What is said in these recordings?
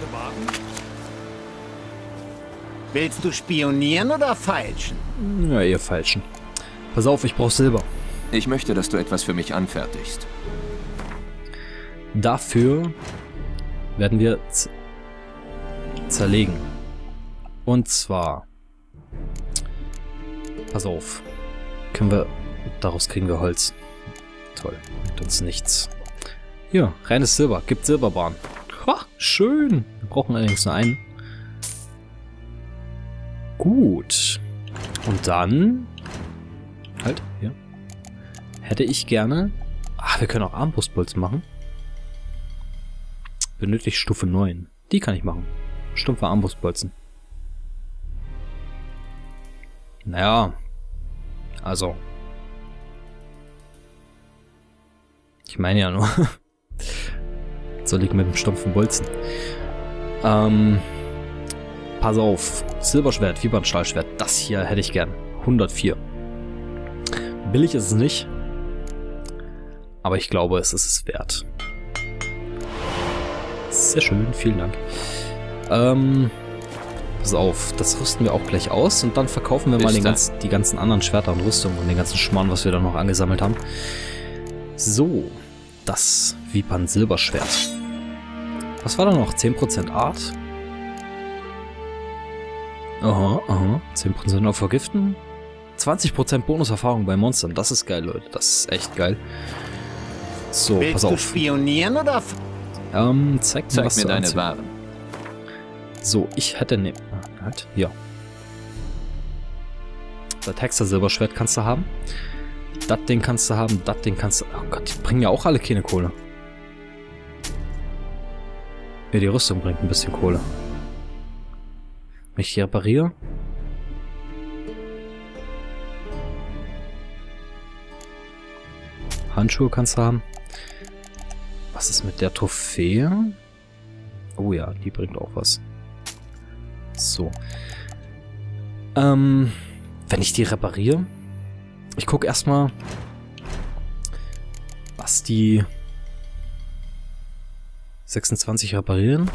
Warte, warten. Willst du spionieren oder feilschen? Ja, ihr Falschen. Pass auf, ich brauche Silber. Ich möchte, dass du etwas für mich anfertigst. Dafür werden wir zerlegen. Und zwar... Pass auf. Können wir... Daraus kriegen wir Holz. Toll. Und uns nichts. Hier, reines Silber. Gibt Silberbahn. Ha, schön. Wir brauchen allerdings nur einen. Gut. Und dann... Halt, hier. Hätte ich gerne... Ah, wir können auch Armbrustbolzen machen. Benötigt Stufe 9. Die kann ich machen. Stumpfe Armbrustbolzen. Naja. Also. Ich meine ja nur. Soll ich mit dem stumpfen Bolzen. Ähm. Pass auf. Silberschwert, Fieberstahlschwert. Das hier hätte ich gern. 104. Billig ist es nicht. Aber ich glaube, es ist es wert. Sehr schön, vielen Dank. Ähm, pass auf, das rüsten wir auch gleich aus und dann verkaufen wir mal ganz, die ganzen anderen Schwerter und Rüstungen und den ganzen Schmarrn, was wir da noch angesammelt haben. So, das Vipan Silberschwert. Was war da noch? 10% Art? Aha, aha. 10% auf Vergiften. 20% Bonuserfahrung bei Monstern. Das ist geil, Leute. Das ist echt geil. So, Willst pass auf. du spionieren oder... Ähm, zeig mir, Zeig was mir du deine anziehst. Waren. So, ich hätte ne... Halt, hier. Das Hexer Silberschwert kannst du haben. Das Ding kannst du haben, das Ding kannst du... Oh Gott, die bringen ja auch alle keine Kohle. Ja, die Rüstung bringt ein bisschen Kohle. Wenn ich die repariere... Handschuhe kannst du haben. Was ist mit der Trophäe? Oh ja, die bringt auch was. So. Ähm, wenn ich die repariere. Ich gucke erstmal, was die 26 reparieren.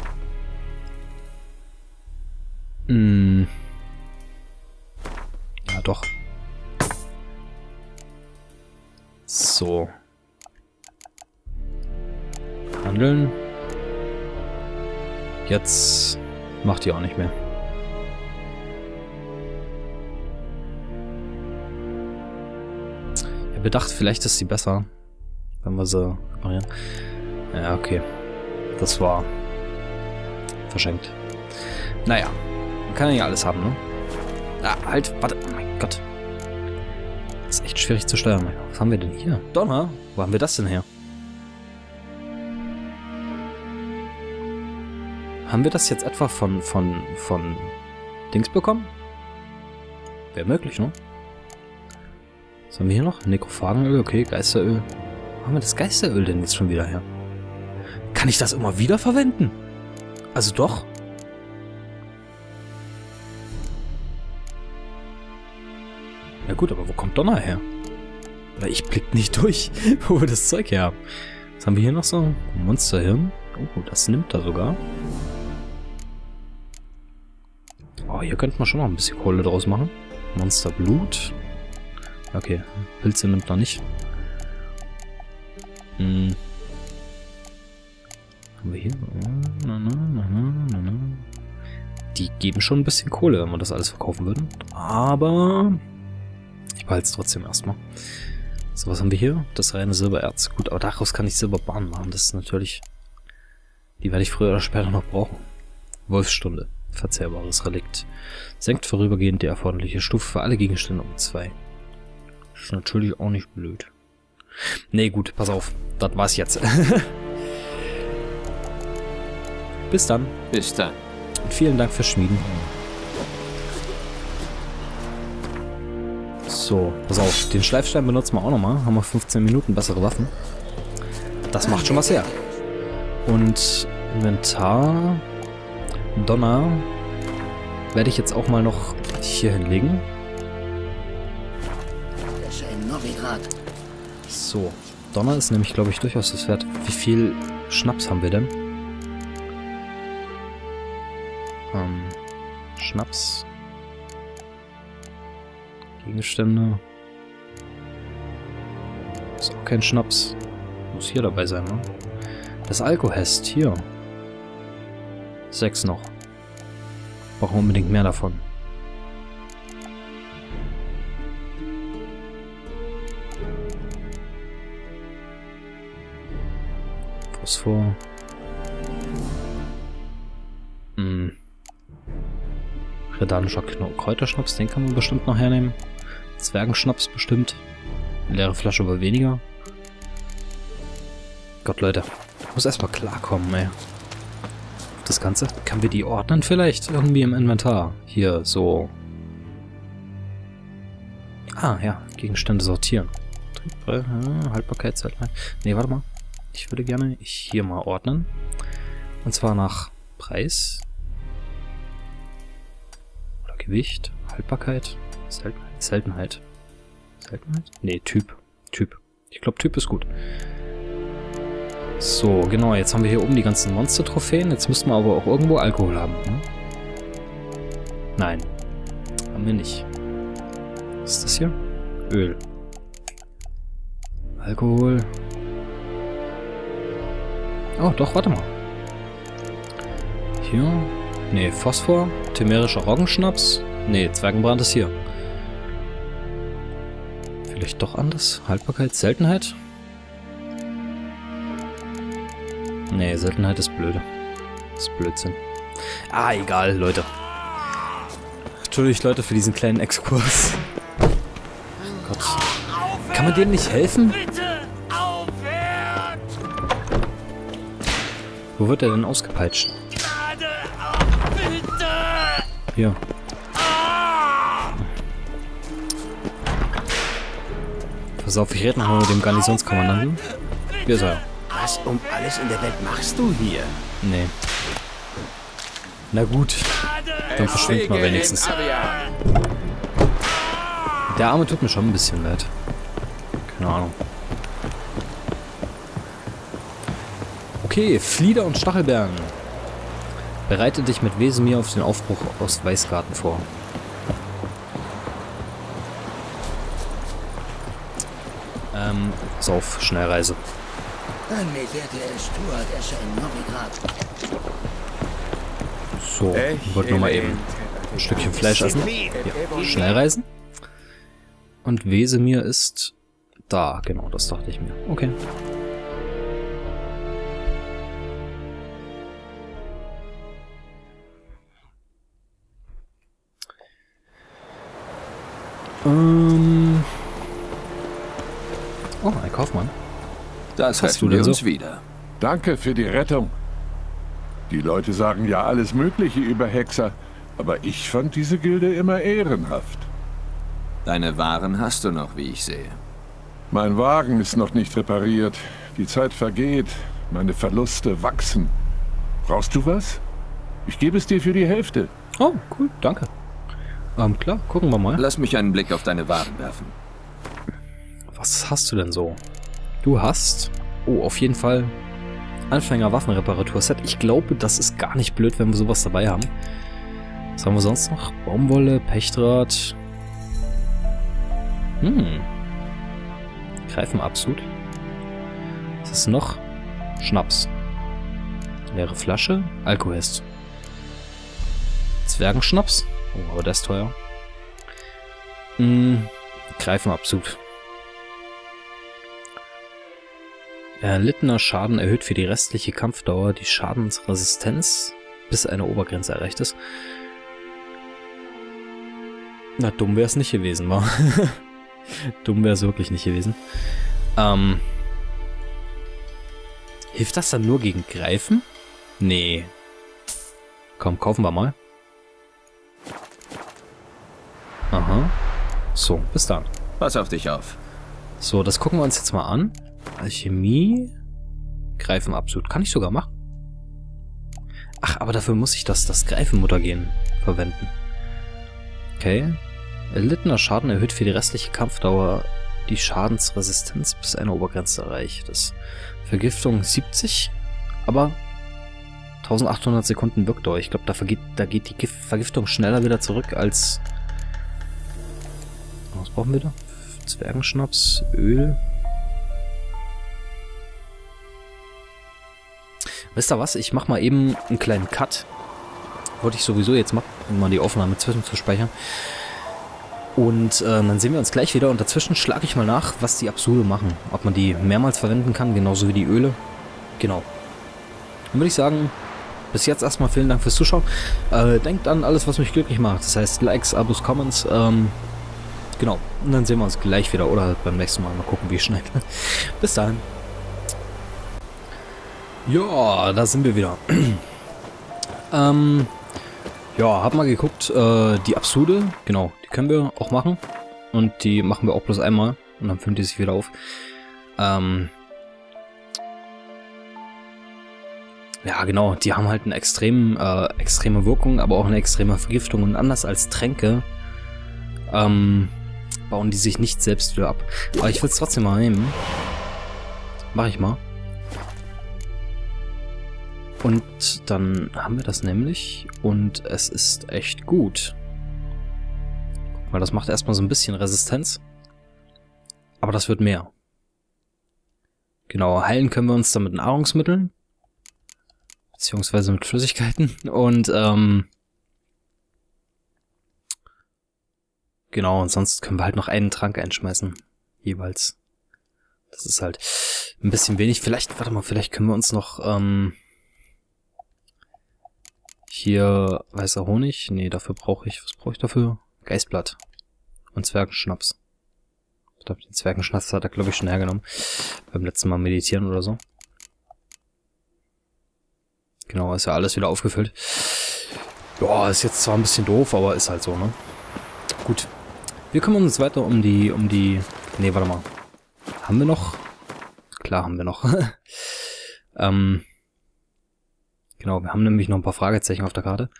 Hm. Ja, doch. So. Handeln. Jetzt macht die auch nicht mehr. Ich habe gedacht, vielleicht ist sie besser, wenn wir sie reparieren. Ja, okay. Das war verschenkt. Naja, man kann ja alles haben, ne? Ah, halt, warte, oh mein Gott. Das ist echt schwierig zu steuern. Was haben wir denn hier? Donner? Wo haben wir das denn her? Haben wir das jetzt etwa von, von, von Dings bekommen? Wäre möglich, ne? Was haben wir hier noch? Nekrophagenöl, okay, Geisteröl. Wo haben wir das Geisteröl denn jetzt schon wieder her? Kann ich das immer wieder verwenden? Also doch? Ja gut, aber wo kommt Donner her? Oder ich blick nicht durch, wo wir das Zeug her haben. Was haben wir hier noch so? Monsterhirn. Oh, das nimmt er sogar. Oh, hier könnte man schon noch ein bisschen Kohle draus machen. Monsterblut. Okay, Pilze nimmt er nicht. Hm. Haben wir hier? Die geben schon ein bisschen Kohle, wenn wir das alles verkaufen würden. Aber ich behalte es trotzdem erstmal. So, was haben wir hier? Das reine Silbererz. Gut, aber daraus kann ich Silberbahn machen. Das ist natürlich... Die werde ich früher oder später noch brauchen. Wolfsstunde. Verzehrbares Relikt. Senkt vorübergehend die erforderliche Stufe für alle Gegenstände um zwei. Ist natürlich auch nicht blöd. Nee, gut, pass auf. Das war's jetzt. Bis dann. Bis dann. Und vielen Dank fürs Schmieden. So, pass auf. Den Schleifstein benutzen wir auch nochmal. Haben wir 15 Minuten bessere Waffen. Das macht schon was her. Und Inventar. Donner. Werde ich jetzt auch mal noch hier hinlegen. So. Donner ist nämlich, glaube ich, durchaus das wert. Wie viel Schnaps haben wir denn? Ähm, Schnaps. Gegenstände. Ist auch kein Schnaps. Muss hier dabei sein, ne? Das Alkohest, hier. Sechs noch. Brauchen unbedingt mehr davon. Phosphor. Hm. Redanischer Kräuterschnaps, den kann man bestimmt noch hernehmen. Zwergenschnaps bestimmt. Leere Flasche wohl weniger. Gott, Leute. Ich muss erstmal klarkommen, ey. Das Ganze. Können wir die ordnen vielleicht? Irgendwie im Inventar. Hier, so. Ah, ja. Gegenstände sortieren. Haltbarkeitszeit. Nee, warte mal. Ich würde gerne hier mal ordnen. Und zwar nach Preis. Gewicht. Haltbarkeit. Seltenheit. Seltenheit. Seltenheit? Nee, Typ. Typ. Ich glaube, Typ ist gut. So, genau. Jetzt haben wir hier oben die ganzen Monster-Trophäen. Jetzt müssten wir aber auch irgendwo Alkohol haben. Hm? Nein. Haben wir nicht. Was ist das hier? Öl. Alkohol. Oh, doch, warte mal. Hier. Nee, Phosphor. Temerischer Roggenschnaps. Nee, Zwergenbrand ist hier. Vielleicht doch anders? Haltbarkeit, Seltenheit? Nee, Seltenheit ist blöde. Ist Blödsinn. Ah, egal, Leute. Entschuldigt, Leute, für diesen kleinen Exkurs. Gott. Kann man denen nicht helfen? Wo wird er denn ausgepeitscht? Hier. Pass auf, ich rede nochmal mit dem Garnisonskommandanten. Hier ist er. Was um alles in der Welt machst du hier? Nee. Na gut. Dann verschwindet mal wenigstens. Der Arme tut mir schon ein bisschen leid. Keine Ahnung. Okay, Flieder und Stachelbeeren. Bereite dich mit Wesemir auf den Aufbruch aus Weißgarten vor. Ähm, Sauf, Schnellreise. So, ich wollte nur mal eben ein Stückchen Fleisch essen. Ja, Schnellreisen. Und Wesemir ist da. Genau, das dachte ich mir. Okay. Ähm. Oh, ein Kaufmann. Das hast du du denn wir uns so? wieder. Danke für die Rettung. Die Leute sagen ja alles Mögliche über Hexer, aber ich fand diese Gilde immer ehrenhaft. Deine Waren hast du noch, wie ich sehe. Mein Wagen ist noch nicht repariert. Die Zeit vergeht. Meine Verluste wachsen. Brauchst du was? Ich gebe es dir für die Hälfte. Oh, cool, danke. Ähm, klar, gucken wir mal. Lass mich einen Blick auf deine Waren werfen. Was hast du denn so? Du hast... Oh, auf jeden Fall Anfänger-Waffenreparatur-Set. Ich glaube, das ist gar nicht blöd, wenn wir sowas dabei haben. Was haben wir sonst noch? Baumwolle, Pechdraht. Hm. Greifenabsud. Was ist noch? Schnaps. Leere Flasche. Alkohest. Zwergenschnaps. Oh, aber der ist teuer. Hm. Greifenabsud. Erlittener Schaden erhöht für die restliche Kampfdauer die Schadensresistenz, bis eine Obergrenze erreicht ist. Na, dumm wäre es nicht gewesen, war. dumm wäre es wirklich nicht gewesen. Ähm. Hilft das dann nur gegen Greifen? Nee. Komm, kaufen wir mal. Aha. So, bis dann. Pass auf dich auf. So, das gucken wir uns jetzt mal an. Alchemie. Greifen absolut. Kann ich sogar machen. Ach, aber dafür muss ich das, das Greifenmuttergen verwenden. Okay. Erlittener Schaden erhöht für die restliche Kampfdauer die Schadensresistenz bis eine Obergrenze erreicht ist. Vergiftung 70, aber 1800 Sekunden wirkt er. Ich glaube, da, da geht die Gif Vergiftung schneller wieder zurück als... Was brauchen wir da? Zwergenschnaps, Öl. Wisst ihr was? Ich mach mal eben einen kleinen Cut. Wollte ich sowieso jetzt machen, um mal die Aufnahme zwischenzuspeichern. Und äh, dann sehen wir uns gleich wieder und dazwischen schlage ich mal nach, was die Absurde machen. Ob man die mehrmals verwenden kann, genauso wie die Öle. Genau. Dann würde ich sagen, bis jetzt erstmal vielen Dank fürs Zuschauen. Äh, denkt an alles, was mich glücklich macht. Das heißt Likes, Abos, Comments. Ähm, genau. Und dann sehen wir uns gleich wieder oder beim nächsten Mal. Mal gucken, wie schneide. bis dahin. Ja, da sind wir wieder. ähm, ja, hab mal geguckt, äh, die Absurde, genau, die können wir auch machen. Und die machen wir auch bloß einmal. Und dann füllen die sich wieder auf. Ähm, ja, genau, die haben halt eine extrem, äh, extreme Wirkung, aber auch eine extreme Vergiftung. Und anders als Tränke, ähm, bauen die sich nicht selbst wieder ab. Aber ich will es trotzdem mal nehmen. Mach ich mal. Und dann haben wir das nämlich und es ist echt gut. Guck mal, das macht erstmal so ein bisschen Resistenz. Aber das wird mehr. Genau, heilen können wir uns dann mit Nahrungsmitteln. Beziehungsweise mit Flüssigkeiten. Und, ähm... Genau, und sonst können wir halt noch einen Trank einschmeißen. Jeweils. Das ist halt ein bisschen wenig. Vielleicht, warte mal, vielleicht können wir uns noch, ähm... Hier weißer Honig. Nee, dafür brauche ich, was brauche ich dafür? Geistblatt. Und Zwergenschnaps. Ich glaube, den Zwergenschnaps hat er, glaube ich, schon hergenommen. Beim letzten Mal meditieren oder so. Genau, ist ja alles wieder aufgefüllt. Ja, ist jetzt zwar ein bisschen doof, aber ist halt so, ne? Gut. Wir kümmern uns weiter um die, um die... Nee, warte mal. Haben wir noch? Klar haben wir noch. ähm... Genau, wir haben nämlich noch ein paar Fragezeichen auf der Karte.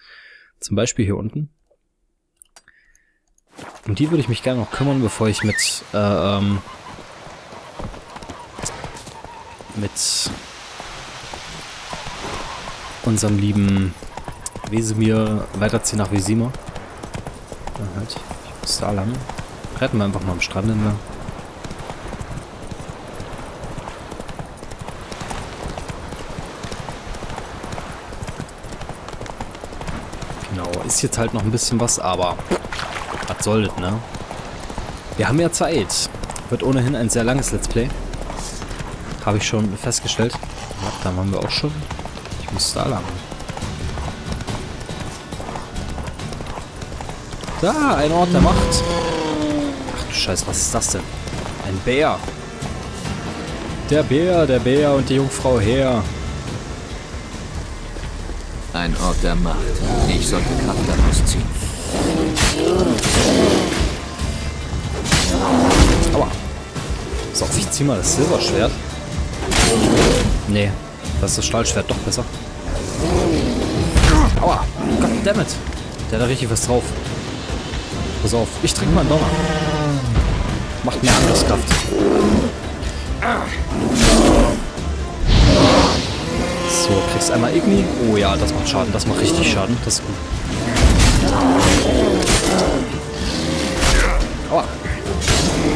Zum Beispiel hier unten. Und die würde ich mich gerne noch kümmern, bevor ich mit, äh, ähm, mit unserem lieben Wesemir weiterziehe nach Wesimir. Ja, halt. Lang. Retten wir einfach mal am Strand entlang. ist jetzt halt noch ein bisschen was, aber was soll das, ne? Wir haben ja Zeit. Wird ohnehin ein sehr langes Let's Play. Habe ich schon festgestellt. Ja, da waren wir auch schon. Ich muss da Da, ein Ort der Macht. Ach du Scheiße, was ist das denn? Ein Bär. Der Bär, der Bär und die Jungfrau her. Ein Ort der Macht. Ich sollte Kraft daraus ziehen. Aua. So, ich zieh mal das Silberschwert. Nee, das ist das Stahlschwert doch besser. Aua. Goddammit. Der hat da richtig was drauf. Pass auf, ich trinke mal einen Donner. Macht mir Angriffskraft. So, kriegst einmal Igni. Oh ja, das macht Schaden. Das macht richtig Schaden. Das ist gut. Aua.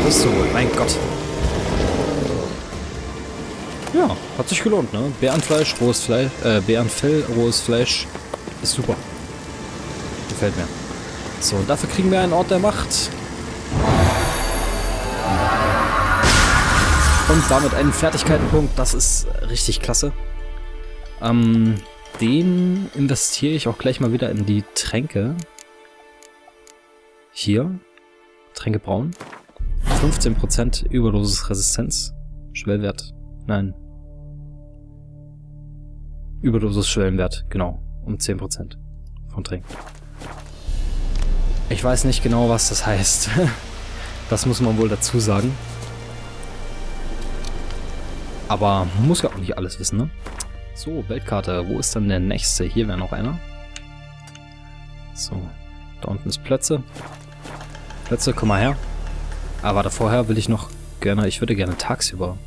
Das ist so gut. Mein Gott. Ja, hat sich gelohnt, ne? Bärenfleisch, rohes Fleisch, äh, Bärenfell, rohes Fleisch. Ist super. Gefällt mir. So, und dafür kriegen wir einen Ort der Macht. Und damit einen Fertigkeitenpunkt. Das ist richtig klasse. Ähm, den investiere ich auch gleich mal wieder in die Tränke. Hier. Tränke braun. 15% Überdosis-Resistenz. Schwellwert. Nein. Überdosis-Schwellenwert. Genau. Um 10% vom Tränken. Ich weiß nicht genau, was das heißt. das muss man wohl dazu sagen. Aber man muss ja auch nicht alles wissen, ne? So, Weltkarte. Wo ist dann der nächste? Hier wäre noch einer. So, da unten ist Plötze. Plötze, komm mal her. Aber da vorher will ich noch gerne, ich würde gerne tagsüber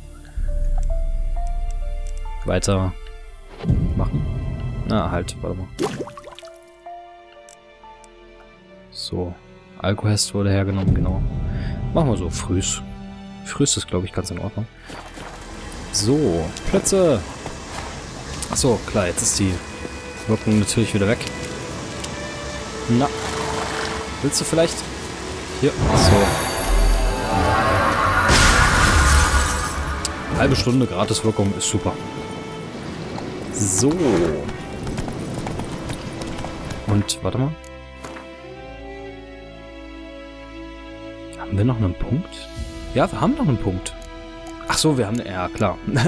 weiter machen. Na, halt, warte mal. So. Alkohest wurde hergenommen, genau. Machen wir so. Frühs. Frühs ist, glaube ich, ganz in Ordnung. So. Plätze. Achso, klar, jetzt ist die Wirkung natürlich wieder weg. Na. Willst du vielleicht? Hier. So. Halbe Stunde Gratiswirkung ist super. So. Und, warte mal. Haben wir noch einen Punkt? Ja, wir haben noch einen Punkt. Ach so, wir haben... Ja, klar. ich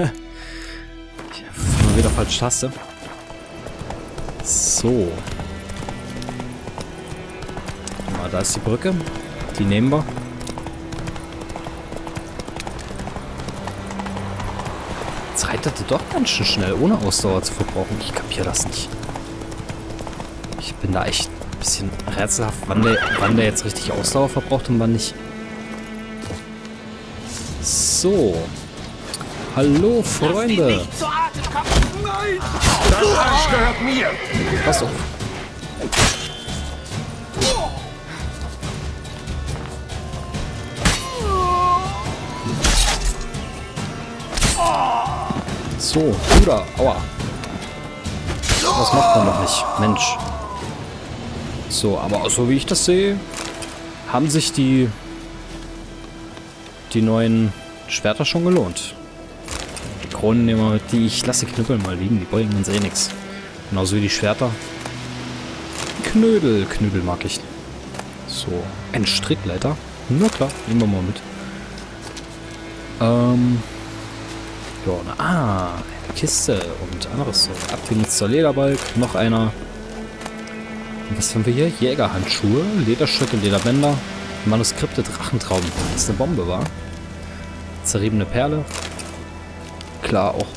mal wieder falsche Taste. So. Mal, da ist die Brücke. Die nehmen wir. Jetzt reitet er doch ganz schön schnell, ohne Ausdauer zu verbrauchen. Ich kapiere das nicht. Ich bin da echt ein bisschen rätselhaft, wann der, wann der jetzt richtig Ausdauer verbraucht und wann nicht. So. Hallo, Freunde. Das Arsch gehört mir! Pass auf. So, Bruder, aua. Das macht man doch nicht, Mensch. So, aber so wie ich das sehe, haben sich die die neuen Schwerter schon gelohnt. Die Kronen nehmen wir mit, die ich lasse Knüppel mal liegen, die bringen uns eh nichts. Genauso wie die Schwerter. Knödel, Knödel mag ich. So, ein Strickleiter. Na klar, nehmen wir mal mit. Ähm. Ja, na, ah, eine Kiste und anderes. So, abgenutzter Lederbalg, noch einer. Was haben wir hier? Jägerhandschuhe, Lederstücke, Lederbänder, Manuskripte, Drachentrauben. Das ist eine Bombe, war. Zerriebene Perle. Klar auch.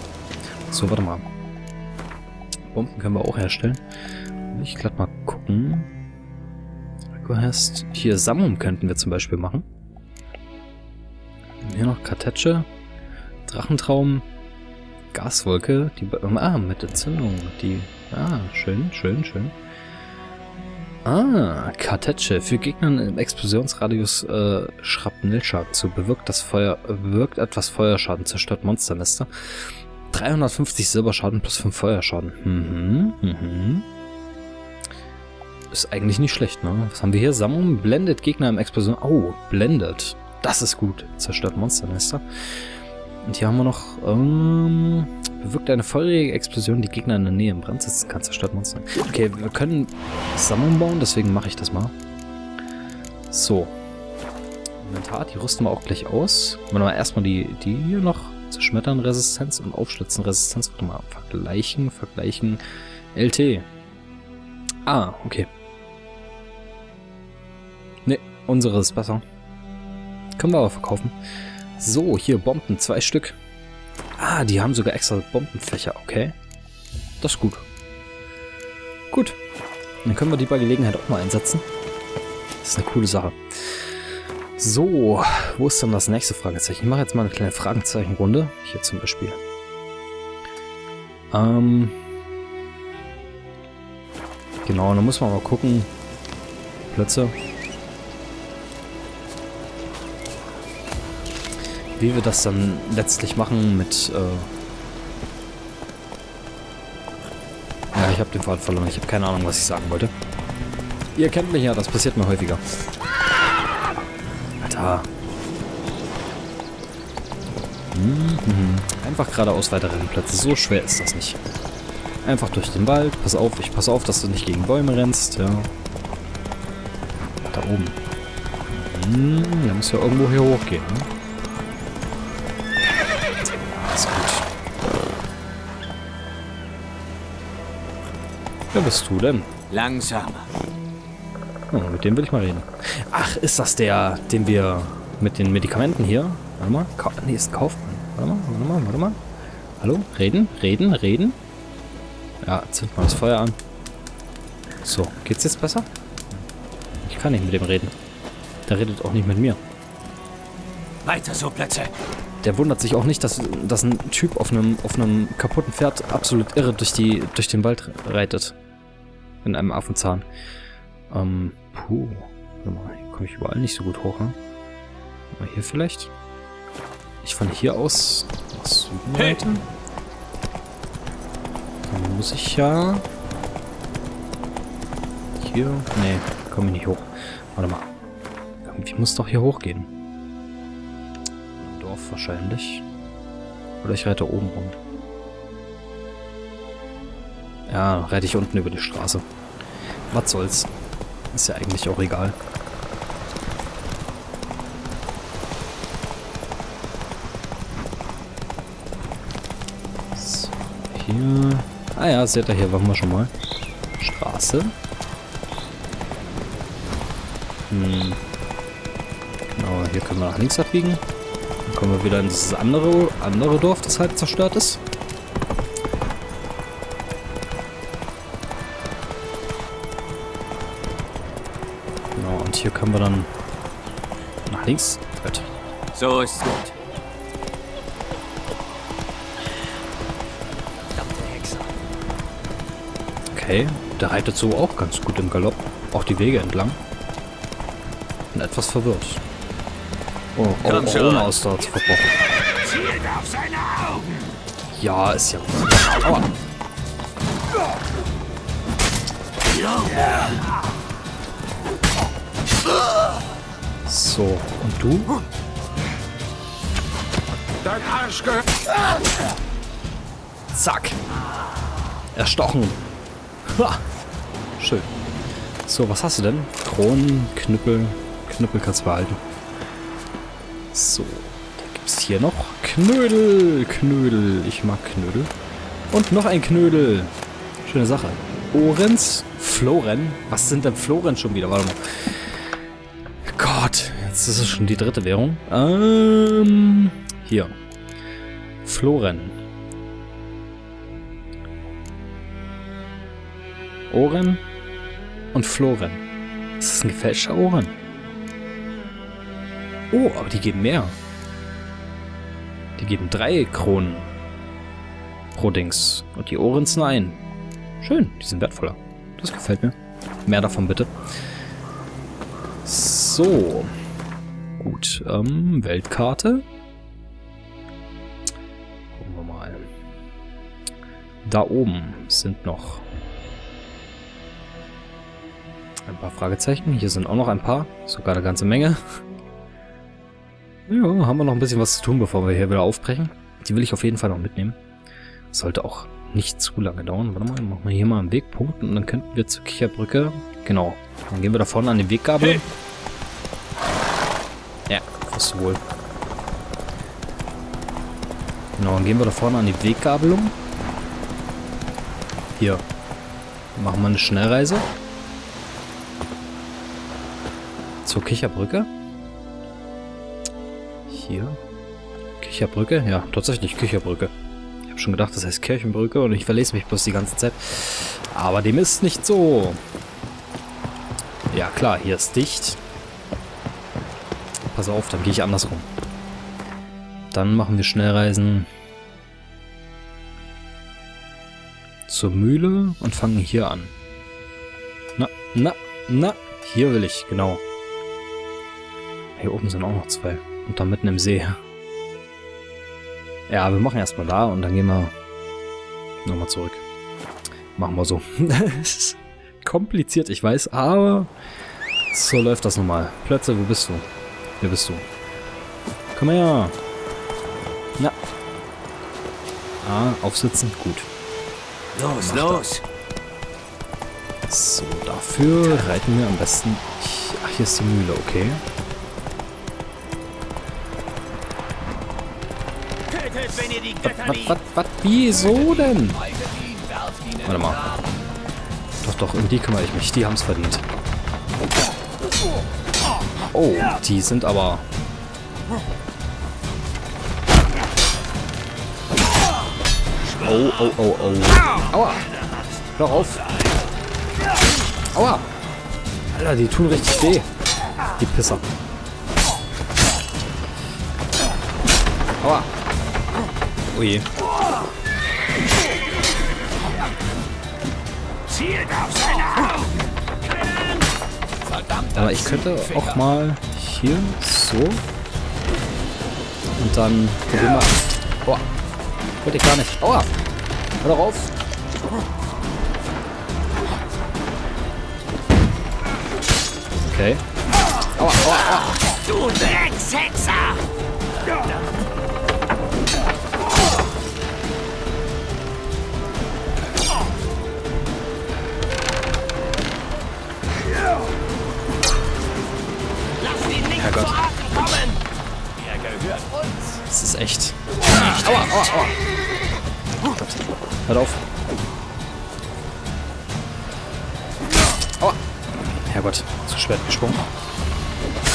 So, warte mal. Bomben können wir auch herstellen. Ich glatt mal gucken. Hast hier Sammum könnten wir zum Beispiel machen. Hier noch Kartetsche. Drachentraum. Gaswolke. Die ah, mit Entzündung. Die. Ah, schön, schön, schön. Ah, Kartetsche. Für Gegner im Explosionsradius äh, Schrapnellschaden zu. Bewirkt das Feuer, wirkt etwas Feuerschaden, zerstört Monsternester. 350 Silberschaden plus 5 Feuerschaden. Mhm, mhm. Ist eigentlich nicht schlecht, ne? Was haben wir hier? Sammlung blendet Gegner im Explosion. Oh, blendet. Das ist gut. Zerstört Monsternester. Und hier haben wir noch, ähm, bewirkt eine feurige Explosion, die Gegner in der Nähe im Brand setzen kann, zerstört Monster. Okay, wir können Sammlung bauen, deswegen mache ich das mal. So. Inventar, die rüsten wir auch gleich aus. Wollen wir erstmal die, die hier noch zerschmettern Resistenz und aufschlitzen Resistenz. Warte mal, vergleichen, vergleichen. LT. Ah, okay. Ne, unsere ist besser. Können wir aber verkaufen. So, hier Bomben, zwei Stück. Ah, die haben sogar extra Bombenfächer, okay. Das ist gut. Gut. Dann können wir die bei Gelegenheit auch mal einsetzen. Das ist eine coole Sache. So, wo ist dann das nächste Fragezeichen? Ich mache jetzt mal eine kleine Fragezeichenrunde. Hier zum Beispiel. Ähm. Genau, dann muss man mal gucken. Plätze. Wie wir das dann letztlich machen mit... Äh ja, ich habe den Faden verloren. Ich habe keine Ahnung, was ich sagen wollte. Ihr kennt mich ja, das passiert mir häufiger. Alter. Mhm. Einfach geradeaus weiter Rennplätze. So schwer ist das nicht. Einfach durch den Wald. Pass auf, ich pass auf, dass du nicht gegen Bäume rennst. Ja. Da oben. Hm, da muss ja irgendwo hier hochgehen. Ne? Bist du denn? Langsamer. Oh, mit dem will ich mal reden. Ach, ist das der, den wir mit den Medikamenten hier? Warte mal. Ka nee, ist ein Kaufmann. Warte mal, warte mal, warte mal. Hallo? Reden, reden, reden. Ja, zünd mal das Feuer an. So, geht's jetzt besser? Ich kann nicht mit dem reden. Der redet auch nicht mit mir. Weiter so, Plätze. der wundert sich auch nicht, dass, dass ein Typ auf einem, auf einem kaputten Pferd absolut irre durch, die, durch den Wald reitet. In einem Affenzahn. Ähm, puh. Warte mal, hier komme ich überall nicht so gut hoch, ne? Mal hier vielleicht? Ich von hier aus nach Süden reite? Dann muss ich ja... Hier? Nee, komme ich nicht hoch. Warte mal. Irgendwie muss doch hier hochgehen. Ein Dorf wahrscheinlich. Oder ich reite oben rum. Ja, reite ich unten über die Straße. Was soll's. Ist ja eigentlich auch egal. So, hier. Ah ja, seht ihr, hier waren wir schon mal. Straße. Hm. Genau, hier können wir nach links abbiegen. Dann kommen wir wieder in dieses andere, andere Dorf, das halt zerstört ist. Hier können wir dann nach links. Gut. So ist gut. Okay, der reitet so auch ganz gut im Galopp. Auch die Wege entlang. Bin etwas verwirrt. Oh, oh, oh ohne Ausdauer zu verbrochen. Ja, ist ja. Aua. So, und du? Dein Arsch gehört... Zack. Erstochen. Ha. Schön. So, was hast du denn? Kronen, Knüppel. Knüppel kannst du behalten. So, dann gibt's hier noch Knödel. Knödel. Ich mag Knödel. Und noch ein Knödel. Schöne Sache. Orens. Floren. Was sind denn Floren schon wieder? Warte mal. Jetzt ist es schon die dritte Währung. Ähm, hier. Floren. Ohren und Floren. Ist das ein gefälschter Ohren? Oh, aber die geben mehr. Die geben drei Kronen pro Dings. Und die Ohrens nur ein. Schön, die sind wertvoller. Das gefällt mir. Mehr davon bitte. So. Gut, ähm, Weltkarte. Gucken wir mal. Da oben sind noch ein paar Fragezeichen. Hier sind auch noch ein paar. Sogar eine ganze Menge. Ja, haben wir noch ein bisschen was zu tun, bevor wir hier wieder aufbrechen. Die will ich auf jeden Fall noch mitnehmen. Sollte auch nicht zu lange dauern. Warte mal, machen wir hier mal einen Wegpunkt und dann könnten wir zur Kicherbrücke. Genau. Dann gehen wir da vorne an die Weggabel. Ja, du wohl. Genau, dann gehen wir da vorne an die Weggabelung. Hier. Machen wir eine Schnellreise. Zur Kicherbrücke. Hier. Kicherbrücke? Ja, tatsächlich Kicherbrücke. Ich habe schon gedacht, das heißt Kirchenbrücke und ich verlese mich bloß die ganze Zeit. Aber dem ist nicht so. Ja klar, hier ist dicht. Pass auf, dann gehe ich andersrum. Dann machen wir Schnellreisen zur Mühle und fangen hier an. Na, na, na, hier will ich, genau. Hier oben sind auch noch zwei. Und da mitten im See. Ja, wir machen erstmal da und dann gehen wir nochmal zurück. Machen wir so. Kompliziert, ich weiß, aber so läuft das normal. Plötze, wo bist du? Hier bist du. Komm her. Na. Ah, aufsitzen. Gut. Los, los. So, dafür reiten wir am besten... Ach, hier ist die Mühle, okay. Was, was, was, wieso denn? Warte mal. Doch, doch, um die kümmere ich mich. Die haben es verdient. Oh, die sind aber... Oh, oh, oh, oh. Aua. Hör auf. Aua. Alter, die tun richtig weh. Die Pisser. Aua. Oh. Zielt auf seine Haut! Aber ich könnte auch mal hier so. Und dann probieren wir. Aua. Wollte ich gar nicht. Aua. Hör doch auf. Okay. Aua, aua, aua. Du Dreckshexer! Herrgott. Er! Das ist echt. Aua, aua, aua. Gott. Hört auf. Aua. Herrgott, zu schwer gesprungen.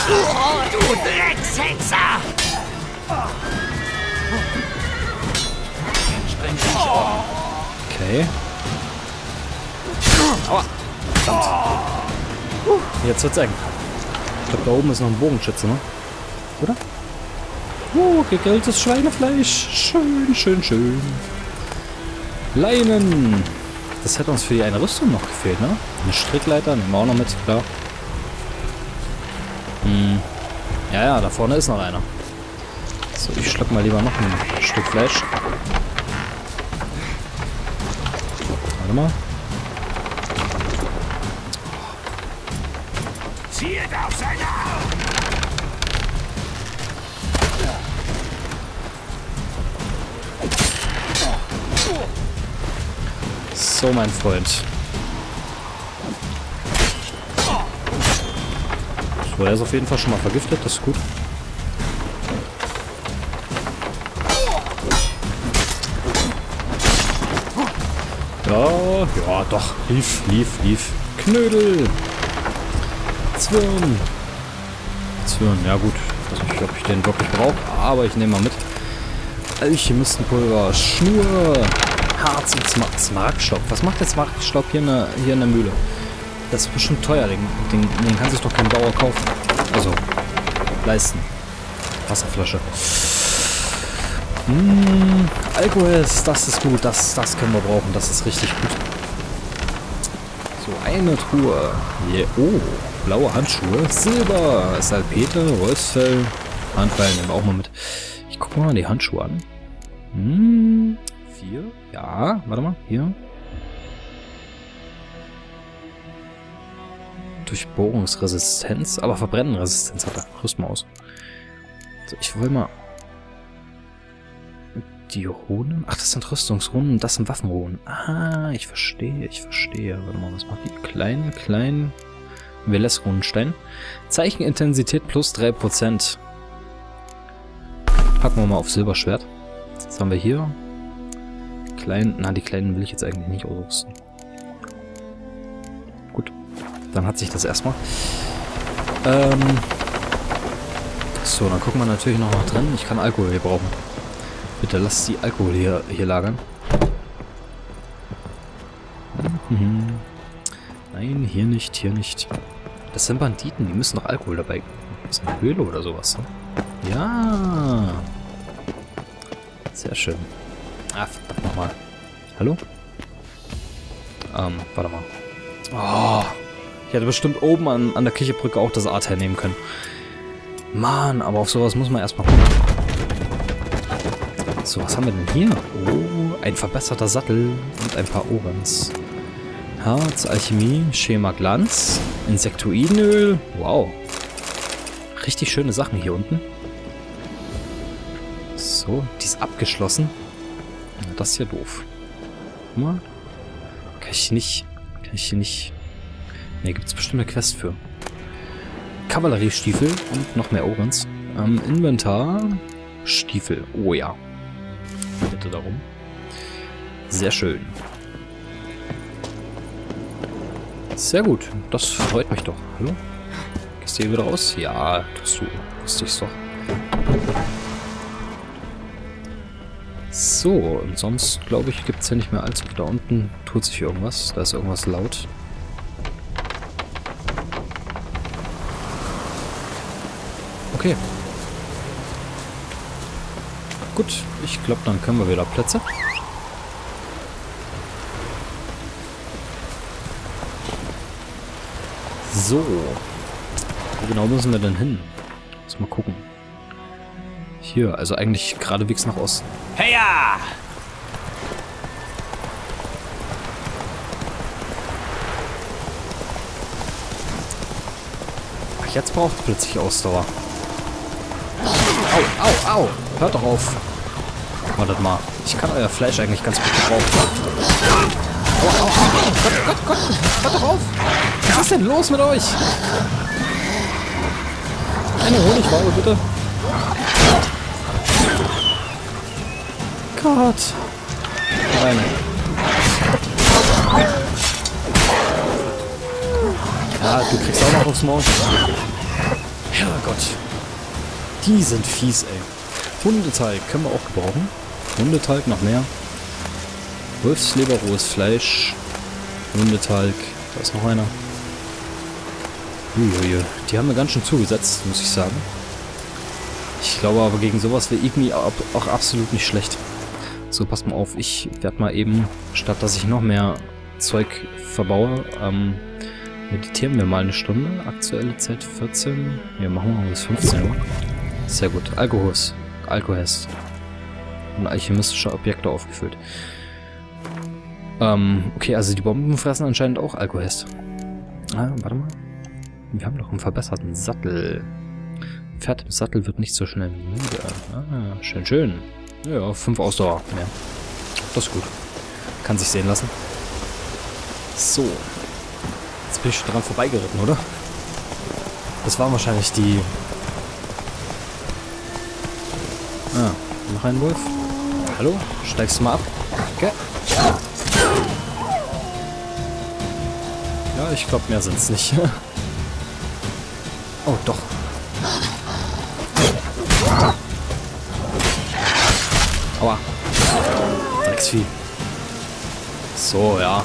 Oh, du Dreckshexer! Okay. Aua. Verdammt. Jetzt wird's eng. Glaube, da oben ist noch ein Bogenschütze, ne? Oder? Oh, gegrilltes Schweinefleisch. Schön, schön, schön. Leinen. Das hätte uns für die eine Rüstung noch gefehlt, ne? Eine Strickleiter nehmen wir auch noch mit, klar. Hm. Ja, ja, da vorne ist noch einer. So, ich schluck mal lieber noch ein Stück Fleisch. Warte mal. Zielt auf seine So, mein Freund. So, er ist auf jeden Fall schon mal vergiftet, das ist gut. Ja, ja, doch. Lief, lief, lief. Knödel. Zwirn. Zwirn, ja gut. Ich weiß nicht, ob ich den wirklich brauche, aber ich nehme mal mit. Alchemistenpulver, Schnur, Harz und Smar Smaragdstaub. Was macht der Smaragdstaub hier in der, hier in der Mühle? Das ist bestimmt teuer, den, den, den kann sich doch kein Bauer kaufen. Also, leisten. Wasserflasche. Mmh, Alkohol, das ist gut, das, das können wir brauchen, das ist richtig gut. So, eine Truhe. Yeah. Oh, blaue Handschuhe. Silber, Salpete, Wolfsfell. Handbeil nehmen wir auch mal mit. Ich gucke mal die Handschuhe an. Hm, vier. Ja, warte mal, hier. Durchbohrungsresistenz, aber Verbrennenresistenz hat er. Rüst mal aus. So, ich will mal... Die Runen? Ach, das sind Rüstungsrunen, das sind Waffenrunen. Ah, ich verstehe, ich verstehe. Warte mal, was macht die? Klein, klein... Veles-Runenstein. Zeichenintensität plus 3%. Packen wir mal auf Silberschwert. Was haben wir hier? Klein, na, die kleinen will ich jetzt eigentlich nicht ausrüsten. Gut, dann hat sich das erstmal. Ähm, so, dann gucken wir natürlich noch nach drin. Ich kann Alkohol hier brauchen. Bitte lasst die Alkohol hier, hier lagern. Nein, hier nicht, hier nicht. Das sind Banditen, die müssen noch Alkohol dabei. Das ist eine Höhle oder sowas. Ne? Ja. Sehr schön. Ah, nochmal. Hallo? Ähm, warte mal. Oh, ich hätte bestimmt oben an, an der Kirchebrücke auch das Art hernehmen können. Mann, aber auf sowas muss man erstmal gucken. So, was haben wir denn hier? Oh, ein verbesserter Sattel und ein paar Orens. Harz, Alchemie, Schema Glanz, Insektoidenöl. Wow. Richtig schöne Sachen hier unten. So, die ist abgeschlossen. Das ist ja doof. Guck mal. Kann ich nicht... Kann ich hier nicht... Ne, gibt es bestimmt eine Quest für. Kavalleriestiefel und noch mehr Orens. Ähm, Inventar. Stiefel. Oh ja. Bitte darum. Sehr schön. Sehr gut. Das freut mich doch. Hallo? Gehst du hier wieder raus? Ja, tust du. Wusste ich's doch. So, und sonst, glaube ich, gibt es ja nicht mehr allzu viel. Da unten tut sich irgendwas. Da ist irgendwas laut. Okay. Gut, ich glaube, dann können wir wieder Plätze. So. Wo genau müssen wir denn hin? Lass mal gucken. Hier, also eigentlich geradewegs nach Osten. Heya! Ach, jetzt braucht es plötzlich Ausdauer. Au, au, au! Hört doch auf. Wartet mal. Ich kann euer Fleisch eigentlich ganz gut gebrauchen. Au, au, au! Gott, Gott, Gott! Hört doch auf! Was ist denn los mit euch? Eine Honigwabe, bitte. Gott. Rein. Ja, du kriegst auch noch aufs Maul. Herrgott. Die sind fies, ey. Hundeteig können wir auch gebrauchen. Hundeteig noch mehr. Wolfsleber, rohes Fleisch. Hundeteig. Da ist noch einer. Uiuiui. Die haben mir ganz schön zugesetzt, muss ich sagen. Ich glaube aber gegen sowas wäre Igni auch absolut nicht schlecht. So, passt mal auf. Ich werde mal eben, statt dass ich noch mehr Zeug verbaue, ähm, meditieren wir mal eine Stunde. Aktuelle Zeit 14. Ja, machen wir mal bis 15 Uhr. Sehr gut. Alkohos. Alkohest. Und alchemistische Objekte aufgefüllt. Ähm, okay, also die Bomben fressen anscheinend auch Alkohest. Ah, warte mal. Wir haben doch einen verbesserten Sattel. Pferd im Sattel wird nicht so schnell müde. Ah, schön, schön. Ja, fünf Ausdauer mehr. Das ist gut. Kann sich sehen lassen. So. Jetzt bin ich schon dran vorbeigeritten, oder? Das war wahrscheinlich die... Ah, noch ein Wolf. Hallo? Steigst du mal ab? Okay. Ja, ich glaube, mehr sind's nicht. oh, doch. Drecksvieh. So, ja.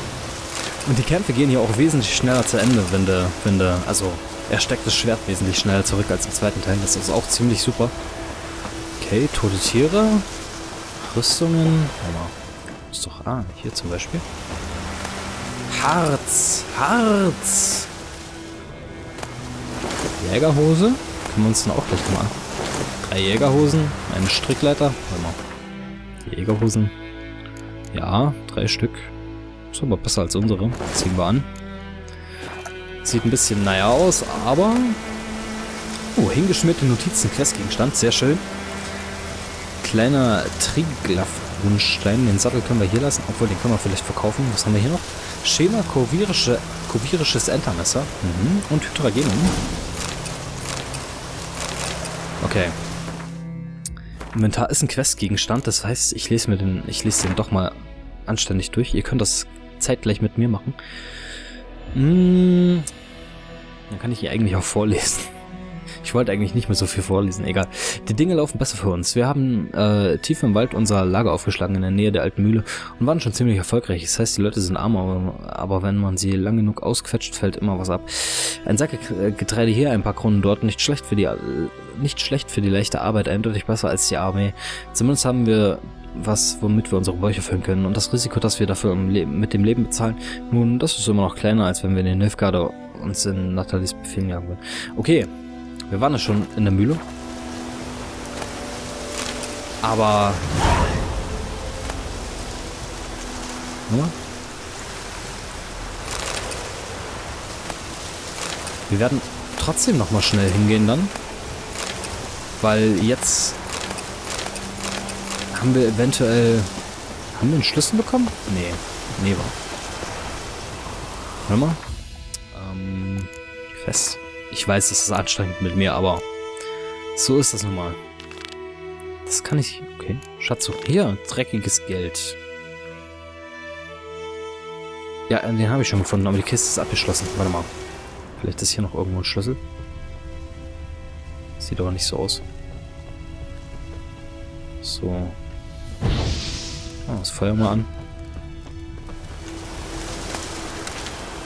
Und die Kämpfe gehen hier auch wesentlich schneller zu Ende, wenn du, wenn du, also er steckt das Schwert wesentlich schneller zurück als im zweiten Teil. Das ist auch ziemlich super. Okay, tote Tiere. Rüstungen. Ist doch, ah, hier zum Beispiel. Harz. Harz. Jägerhose. Können wir uns dann auch gleich mal an. Drei Jägerhosen. Eine Strickleiter. Warte mal. Jägerhosen. Ja, drei Stück. Ist aber besser als unsere. Ziehen wir an. Sieht ein bisschen naja aus, aber... Oh, hingeschmierte Notizen, Questgegenstand. Sehr schön. Kleiner Triglav-Wunschstein. Den Sattel können wir hier lassen. Obwohl, den können wir vielleicht verkaufen. Was haben wir hier noch? Schema kurvirische, kurvirisches Entermesser. Mhm. Und Hydrogenum. Okay. Inventar ist ein Questgegenstand, das heißt, ich lese mir den, ich lese den doch mal anständig durch. Ihr könnt das zeitgleich mit mir machen. Hm, dann kann ich hier eigentlich auch vorlesen. Ich wollte eigentlich nicht mehr so viel vorlesen, egal. Die Dinge laufen besser für uns. Wir haben äh, tief im Wald unser Lager aufgeschlagen in der Nähe der alten Mühle und waren schon ziemlich erfolgreich. Das heißt, die Leute sind arm, aber, aber wenn man sie lang genug ausquetscht, fällt immer was ab. Ein Sack Getreide hier, ein paar Kronen dort, nicht schlecht für die äh, nicht schlecht für die leichte Arbeit, eindeutig besser als die Armee. Zumindest haben wir was, womit wir unsere Bäuche füllen können. Und das Risiko, das wir dafür mit dem Leben bezahlen, nun, das ist immer noch kleiner, als wenn wir den Nilfgaarder uns in Nathalies Befehl jagen würden. Okay, wir waren ja schon in der Mühle. Aber... Nur? Wir werden trotzdem nochmal schnell hingehen dann. Weil jetzt haben wir eventuell... Haben wir einen Schlüssel bekommen? Nee. Nee, war. Warte mal. Ähm, fest. Ich weiß, das ist anstrengend mit mir, aber so ist das nun mal. Das kann ich... Okay. Schatzsuche. Hier, dreckiges Geld. Ja, den habe ich schon gefunden, aber die Kiste ist abgeschlossen. Warte mal. Vielleicht ist hier noch irgendwo ein Schlüssel. Sieht aber nicht so aus. So. Oh, das Feuer mal an.